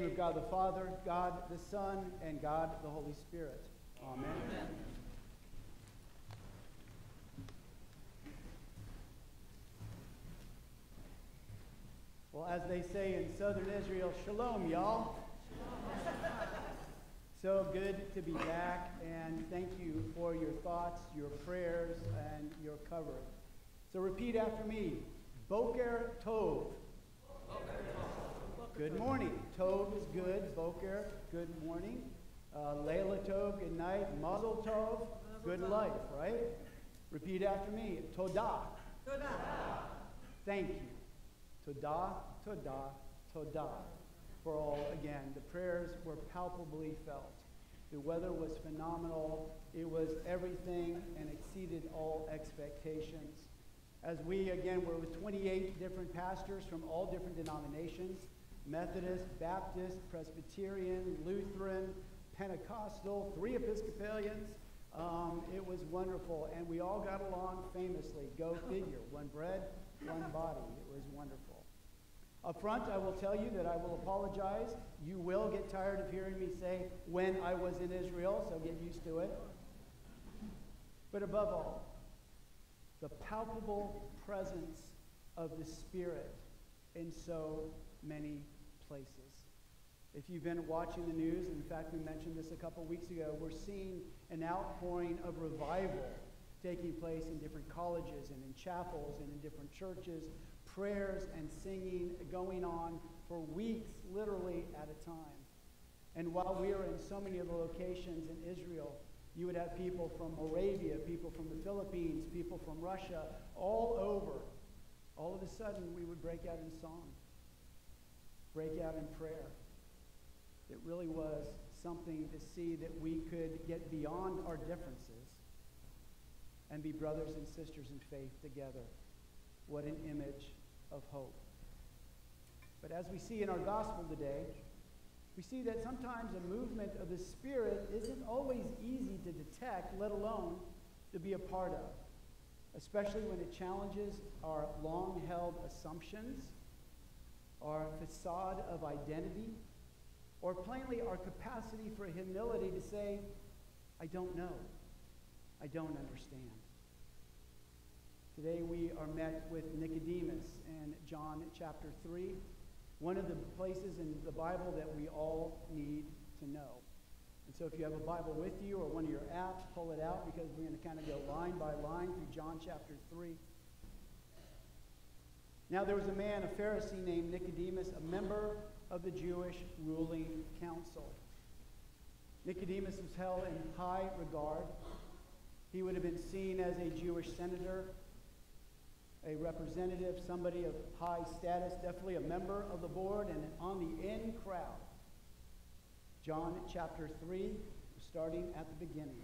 God the Father, God the Son, and God the Holy Spirit. Amen. Amen. Well, as they say in southern Israel, shalom, y'all. so good to be back, and thank you for your thoughts, your prayers, and your covering. So repeat after me Boker Tov. Good morning. Tov is good. Boker, good morning. Uh, Leila Tov, good night. Mazel Tov, good life, right? Repeat after me. Todah. Todah. Thank you. Todah, Todah, Todah. For all, again, the prayers were palpably felt. The weather was phenomenal. It was everything and exceeded all expectations. As we, again, were with 28 different pastors from all different denominations Methodist, Baptist, Presbyterian, Lutheran, Pentecostal, three Episcopalians. Um, it was wonderful, and we all got along famously. Go figure. One bread, one body. It was wonderful. Up front, I will tell you that I will apologize. You will get tired of hearing me say when I was in Israel, so get used to it. But above all, the palpable presence of the Spirit in so many places. If you've been watching the news, in fact, we mentioned this a couple weeks ago, we're seeing an outpouring of revival taking place in different colleges and in chapels and in different churches prayers and singing going on for weeks, literally at a time. And while we are in so many of the locations in Israel, you would have people from Moravia, people from the Philippines, people from Russia, all over. All of a sudden, we would break out in song, break out in prayer. It really was something to see that we could get beyond our differences and be brothers and sisters in faith together. What an image of hope. But as we see in our gospel today, we see that sometimes a movement of the Spirit isn't always easy to detect, let alone to be a part of, especially when it challenges our long held assumptions, our facade of identity, or plainly our capacity for humility to say, I don't know, I don't understand. Today we are met with Nicodemus in John chapter 3, one of the places in the Bible that we all need to know. And so if you have a Bible with you or one of your apps, pull it out because we're going to kind of go line by line through John chapter 3. Now there was a man, a Pharisee named Nicodemus, a member of the Jewish ruling council. Nicodemus was held in high regard. He would have been seen as a Jewish senator a representative, somebody of high status, definitely a member of the board, and on the in crowd. John chapter 3, starting at the beginning.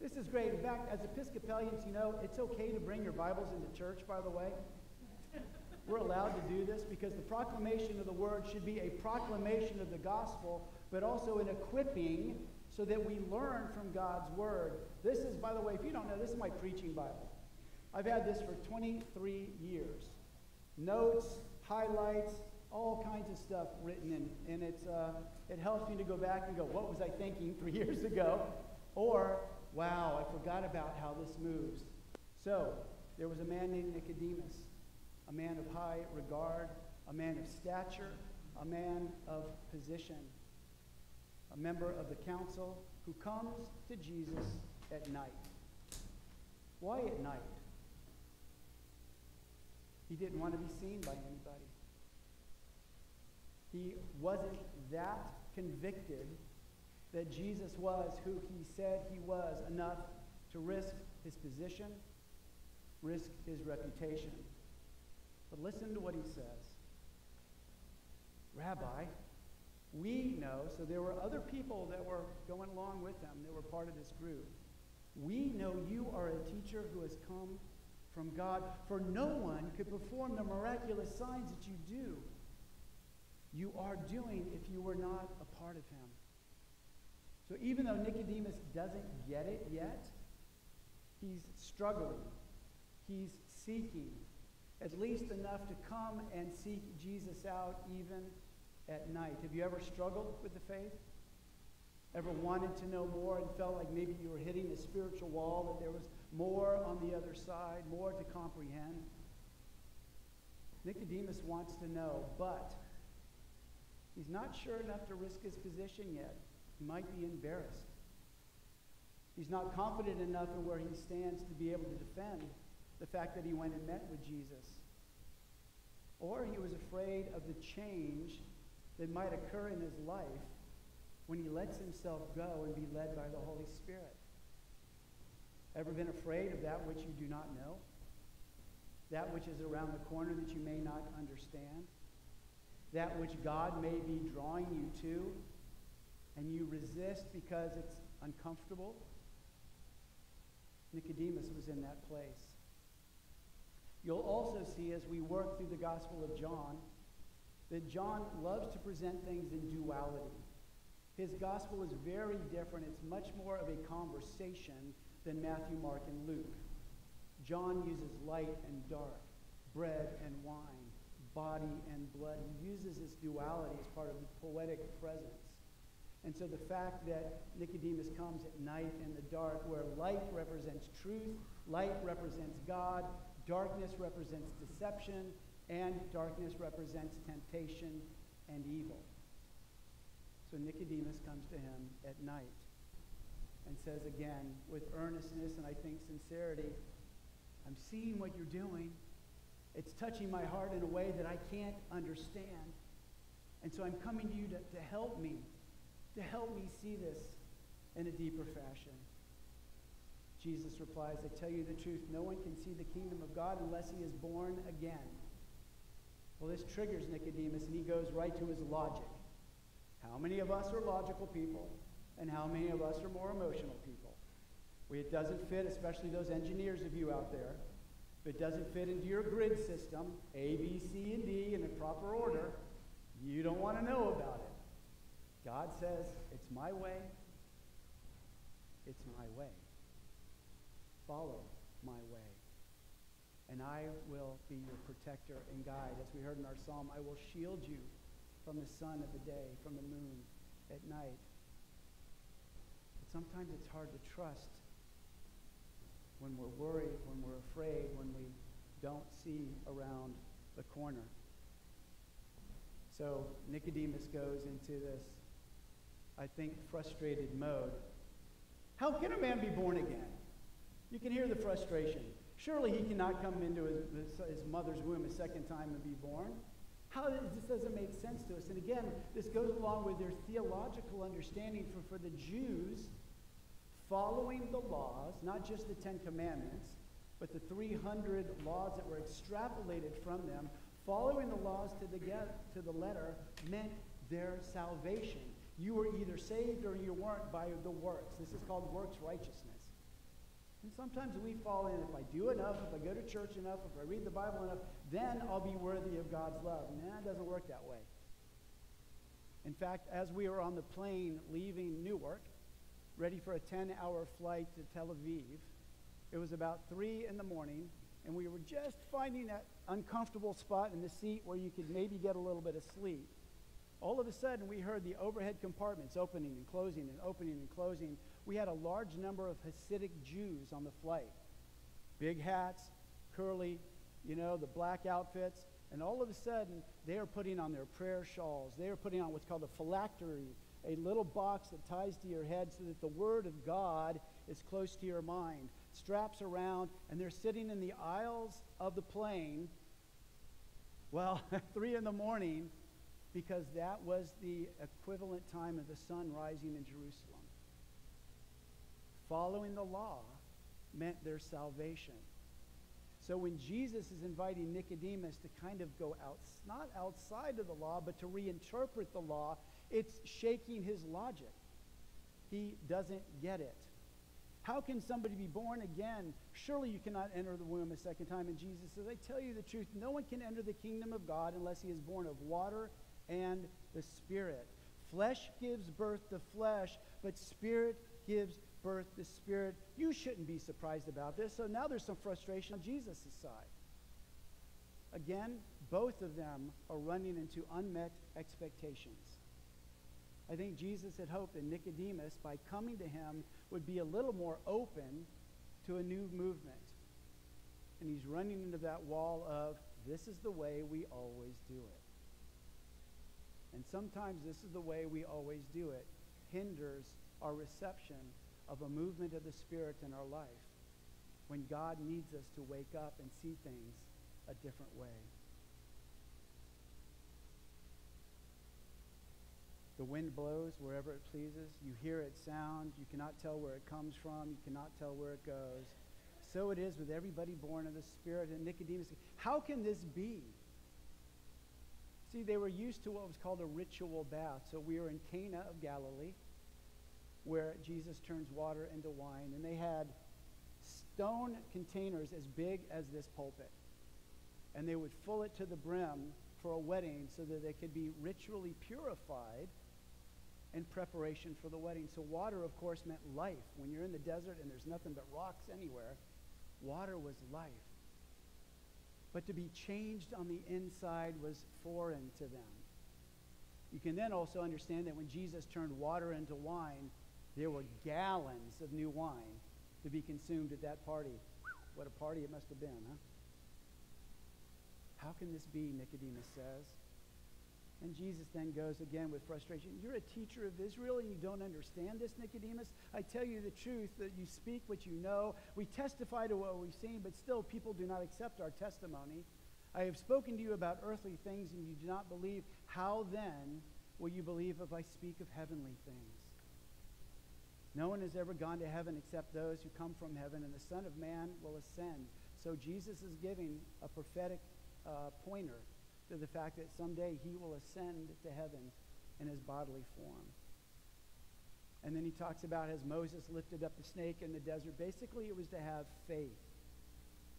This is great. In fact, as Episcopalians, you know, it's okay to bring your Bibles into church, by the way. We're allowed to do this because the proclamation of the word should be a proclamation of the gospel, but also an equipping so that we learn from God's word. This is, by the way, if you don't know, this is my preaching Bible. I've had this for 23 years. Notes, highlights, all kinds of stuff written in, and it's, uh, it helps me to go back and go, what was I thinking three years ago? Or, wow, I forgot about how this moves. So, there was a man named Nicodemus, a man of high regard, a man of stature, a man of position, a member of the council who comes to Jesus at night. Why at night? He didn't want to be seen by anybody. He wasn't that convicted that Jesus was who he said he was enough to risk his position, risk his reputation. But listen to what he says Rabbi, we know, so there were other people that were going along with them, they were part of this group. We know you are a teacher who has come from God, for no one could perform the miraculous signs that you do. You are doing if you were not a part of Him. So even though Nicodemus doesn't get it yet, he's struggling. He's seeking at least enough to come and seek Jesus out even at night. Have you ever struggled with the faith? Ever wanted to know more and felt like maybe you were hitting a spiritual wall, that there was more on the other side, more to comprehend? Nicodemus wants to know, but he's not sure enough to risk his position yet. He might be embarrassed. He's not confident enough in where he stands to be able to defend the fact that he went and met with Jesus. Or he was afraid of the change that might occur in his life when he lets himself go and be led by the Holy Spirit. Ever been afraid of that which you do not know? That which is around the corner that you may not understand? That which God may be drawing you to, and you resist because it's uncomfortable? Nicodemus was in that place. You'll also see as we work through the Gospel of John that John loves to present things in duality. His gospel is very different. It's much more of a conversation than Matthew, Mark, and Luke. John uses light and dark, bread and wine, body and blood. He uses this duality as part of the poetic presence. And so the fact that Nicodemus comes at night in the dark, where light represents truth, light represents God, darkness represents deception, and darkness represents temptation and evil. So Nicodemus comes to him at night and says again, with earnestness and I think sincerity, I'm seeing what you're doing. It's touching my heart in a way that I can't understand. And so I'm coming to you to, to help me to help me see this in a deeper fashion. Jesus replies, I tell you the truth, no one can see the kingdom of God unless he is born again. Well, this triggers Nicodemus, and he goes right to his logic. How many of us are logical people, and how many of us are more emotional people? Well, it doesn't fit, especially those engineers of you out there. If it doesn't fit into your grid system, A, B, C, and D in a proper order, you don't want to know about it. God says, It's my way. It's my way. Follow my way. And I will be your protector and guide. As we heard in our psalm, I will shield you from the sun of the day, from the moon at night. But sometimes it's hard to trust when we're worried, when we're afraid, when we don't see around the corner. So Nicodemus goes into this I think, frustrated mode. How can a man be born again? You can hear the frustration. Surely he cannot come into his, his, mother's womb a second time and be born. How this doesn't make sense to us. And again, this goes along with their theological understanding for, for the Jews following the laws, not just the Ten Commandments, but the 300 laws that were extrapolated from them, following the laws to the, get, to the letter meant their salvation. You were either saved or you weren't by the works. This is called works righteousness. And sometimes we fall in if I do enough, if I go to church enough, if I read the Bible enough, then I'll be worthy of God's love. Nah, it doesn't work that way. In fact, as we were on the plane leaving Newark, ready for a 10 hour flight to Tel Aviv, it was about 3 in the morning, and we were just finding that uncomfortable spot in the seat where you could maybe get a little bit of sleep all of a sudden we heard the overhead compartments opening and closing and opening and closing. We had a large number of Hasidic Jews on the flight. Big hats, curly, you know, the black outfits. And all of a sudden, they are putting on their prayer shawls. They are putting on what's called a phylactery, a little box that ties to your head so that the Word of God is close to your mind. Straps around, and they're sitting in the aisles of the plane. Well, three in the morning, because that was the equivalent time of the sun rising in Jerusalem. Following the law meant their salvation. So when Jesus is inviting Nicodemus to kind of go out, not outside of the law, but to reinterpret the law, it's shaking his logic. He doesn't get it. How can somebody be born again? Surely you cannot enter the womb a second time. And Jesus says, I tell you the truth, no one can enter the kingdom of God unless he is born of water and the Spirit. Flesh gives birth to flesh, but Spirit gives birth the Spirit. You shouldn't be surprised about this. So now there's some frustration on Jesus' side. Again, both of them are running into unmet expectations. I think Jesus had hoped that Nicodemus, by coming to him, would be a little more open to a new movement. And he's running into that wall of, this is the way we always do it. And sometimes this is the way we always do it, hinders our reception of a movement of the Spirit in our life when God needs us to wake up and see things a different way. The wind blows wherever it pleases. You hear its sound. You cannot tell where it comes from. You cannot tell where it goes. So it is with everybody born of the Spirit. And Nicodemus, how can this be? See, they were used to what was called a ritual bath. So we are in Cana of Galilee, where Jesus turns water into wine. And they had stone containers as big as this pulpit. And they would fill it to the brim for a wedding so that they could be ritually purified in preparation for the wedding. So, water, of course, meant life. When you're in the desert and there's nothing but rocks anywhere, water was life. But to be changed on the inside was foreign to them. You can then also understand that when Jesus turned water into wine, there were gallons of new wine to be consumed at that party. What a party it must have been, huh? How can this be, Nicodemus says? And Jesus then goes again with frustration. You're a teacher of Israel and you don't understand this, Nicodemus? I tell you the truth that you speak what you know. We testify to what we've seen, but still people do not accept our testimony. I have spoken to you about earthly things and you do not believe. How then will you believe if I speak of heavenly things? No one has ever gone to heaven except those who come from heaven, and the Son of Man will ascend. So Jesus is giving a prophetic uh, pointer to the fact that someday he will ascend to heaven in his bodily form. And then he talks about as Moses lifted up the snake in the desert. Basically, it was to have faith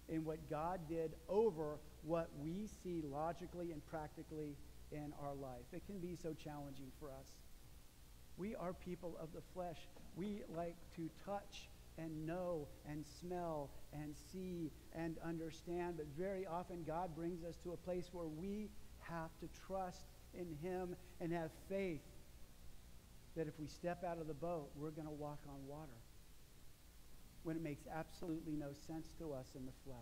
in what God did over what we see logically and practically in our life. It can be so challenging for us. We are people of the flesh. We like to touch and know and smell and see and understand. But very often, God brings us to a place where we have to trust in Him and have faith that if we step out of the boat, we're going to walk on water when it makes absolutely no sense to us in the flesh.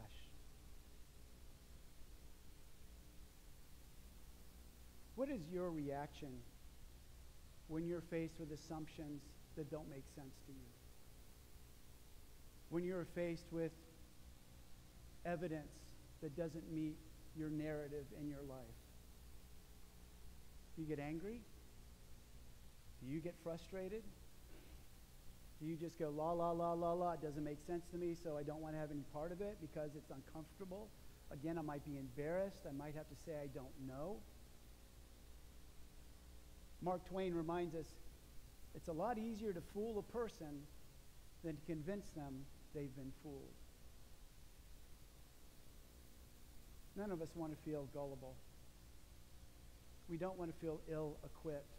What is your reaction when you're faced with assumptions that don't make sense to you? when you're faced with evidence that doesn't meet your narrative in your life? Do you get angry? Do you get frustrated? Do you just go, la, la, la, la, la, it doesn't make sense to me, so I don't want to have any part of it because it's uncomfortable? Again, I might be embarrassed. I might have to say I don't know. Mark Twain reminds us it's a lot easier to fool a person than to convince them they've been fooled. None of us want to feel gullible. We don't want to feel ill equipped.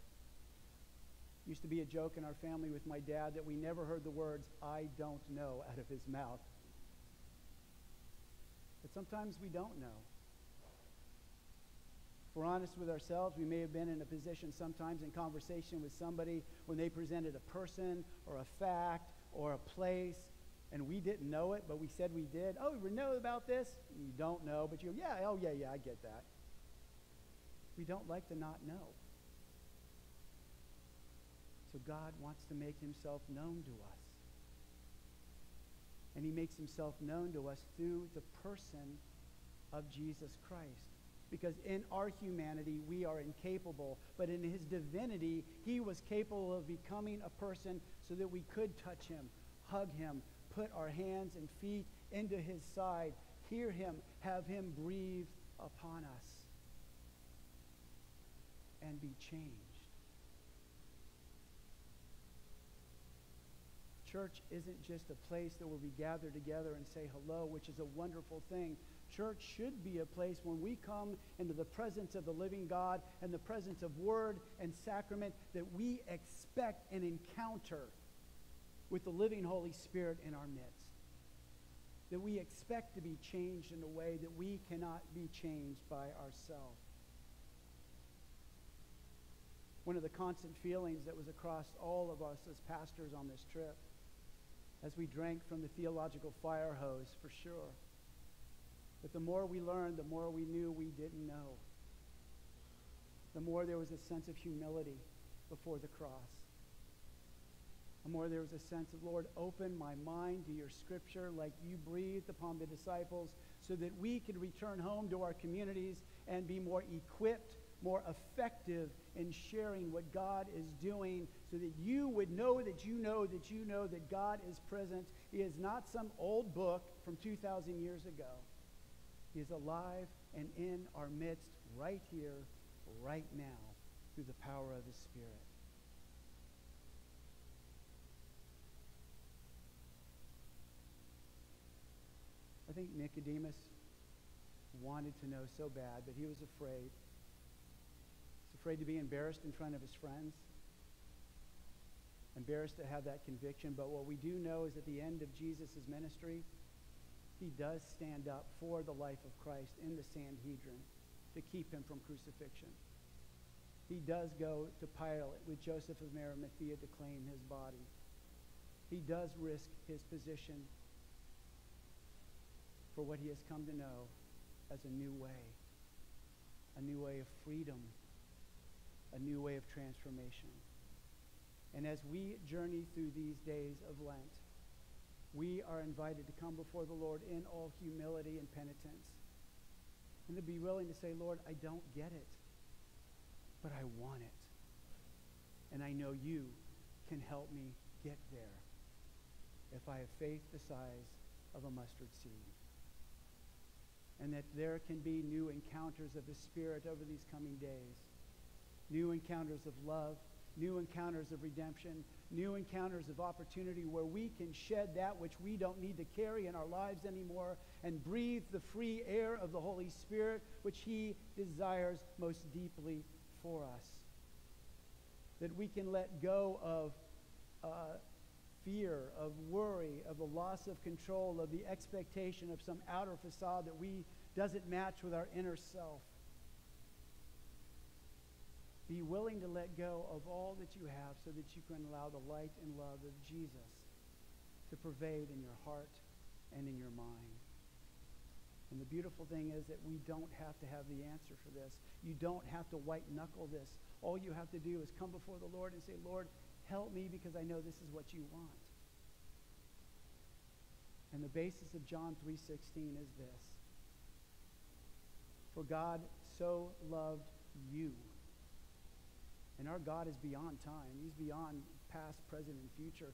Used to be a joke in our family with my dad that we never heard the words, I don't know, out of his mouth. But sometimes we don't know. If we're honest with ourselves, we may have been in a position sometimes in conversation with somebody when they presented a person or a fact or a place and we didn't know it, but we said we did. Oh, we know about this? You don't know, but you go, yeah, oh, yeah, yeah, I get that. We don't like to not know. So God wants to make himself known to us. And he makes himself known to us through the person of Jesus Christ. Because in our humanity, we are incapable. But in his divinity, he was capable of becoming a person so that we could touch him, hug him, put our hands and feet into his side, hear him, have him breathe upon us, and be changed. Church isn't just a place that we gather together and say hello, which is a wonderful thing. Church should be a place when we come into the presence of the living God and the presence of word and sacrament that we expect an encounter with the living Holy Spirit in our midst. that we expect to be changed in a way that we cannot be changed by ourselves. One of the constant feelings that was across all of us as pastors on this trip as we drank from the theological fire hose, for sure. But the more we learned, the more we knew we didn't know. The more there was a sense of humility before the cross. The more there was a sense of, Lord, open my mind to your scripture like you breathed upon the disciples so that we could return home to our communities and be more equipped, more effective in sharing what God is doing so that you would know that you know that you know that God is present. He is not some old book from 2,000 years ago. He is alive and in our midst right here, right now, through the power of His Spirit. I think Nicodemus wanted to know so bad, but he was afraid. He's afraid to be embarrassed in front of his friends, embarrassed to have that conviction. But what we do know is at the end of Jesus' ministry, he does stand up for the life of Christ in the Sanhedrin to keep him from crucifixion. He does go to Pilate with Joseph of Arimathea to claim his body. He does risk his position for what he has come to know as a new way, a new way of freedom, a new way of transformation. And as we journey through these days of Lent, we are invited to come before the Lord in all humility and penitence. And to be willing to say, Lord, I don't get it, but I want it. And I know you can help me get there if I have faith the size of a mustard seed and that there can be new encounters of the Spirit over these coming days. New encounters of love, new encounters of redemption, new encounters of opportunity where we can shed that which we don't need to carry in our lives anymore and breathe the free air of the Holy Spirit, which He desires most deeply for us. That we can let go of uh, fear, of worry, of the loss of control, of the expectation of some outer facade that we doesn't match with our inner self. Be willing to let go of all that you have so that you can allow the light and love of Jesus to pervade in your heart and in your mind. And the beautiful thing is that we don't have to have the answer for this. You don't have to white knuckle this. All you have to do is come before the Lord and say, Lord, Help me because I know this is what you want. And the basis of John 3:16 is this. For God so loved you. And our God is beyond time. He's beyond past, present, and future.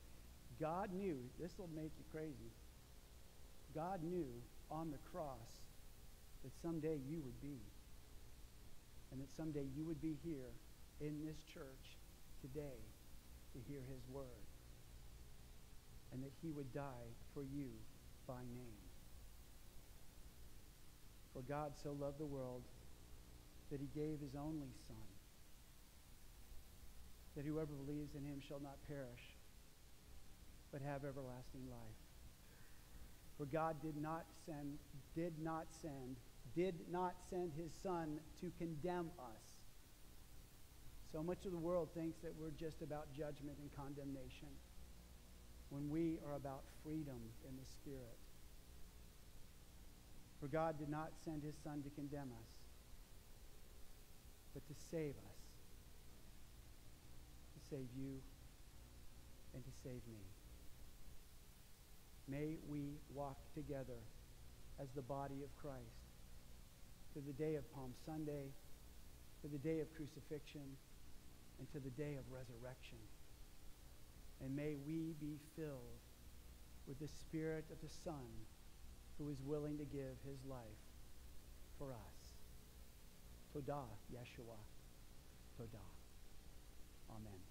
God knew, this will make you crazy. God knew on the cross that someday you would be. And that someday you would be here in this church today to hear his word and that he would die for you by name. For God so loved the world that he gave his only Son, that whoever believes in him shall not perish, but have everlasting life. For God did not send, did not send, did not send his Son to condemn us, so much of the world thinks that we're just about judgment and condemnation when we are about freedom in the Spirit. For God did not send his Son to condemn us, but to save us, save you, and to save me. May we walk together as the body of Christ to the day of Palm Sunday, to the day of crucifixion, and to the day of resurrection. And may we be filled with the Spirit of the Son who is willing to give his life for us. Todah, Yeshua. Todah. Amen.